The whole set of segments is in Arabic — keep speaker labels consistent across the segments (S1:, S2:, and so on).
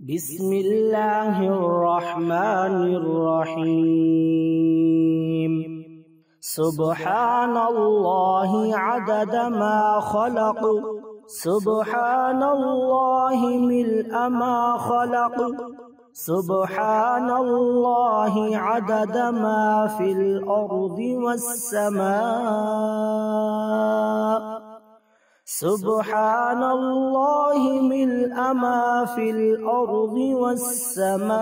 S1: بسم الله الرحمن الرحيم. سبحان الله عدد ما خلق. سبحان الله ملء ما خلق. سبحان الله عدد ما في الأرض والسماء. سبحان الله ملء ما في الأرض والسماء.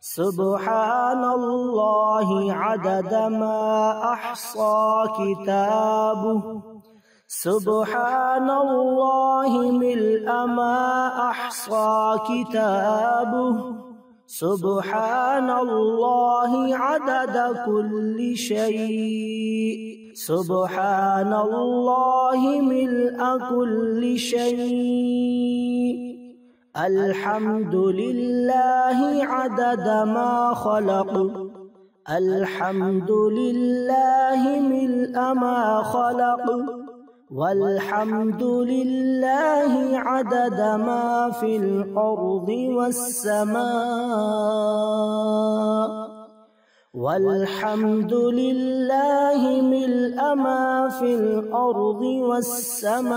S1: سبحان الله عدد ما أحصى كتابه. سبحان الله ملء ما أحصى كتابه. سبحان الله عدد كل شيء. سبحان الله ملء كل شيء. الحمد لله عدد ما خلق. الحمد لله ملء ما خلق. والحمد لله عدد ما في الأرض والسماء. والحمد لله ما في الأرض والسماء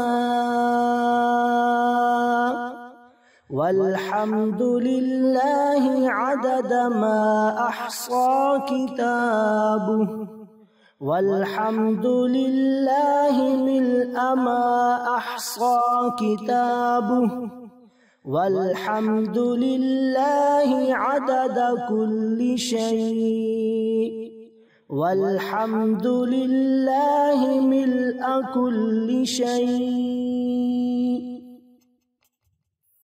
S1: والحمد لله عدد ما أحصى كتابه والحمد لله ملء ما أحصى كتابه والحمد لله عدد كل شيء والحمد لله ملء كل شيء.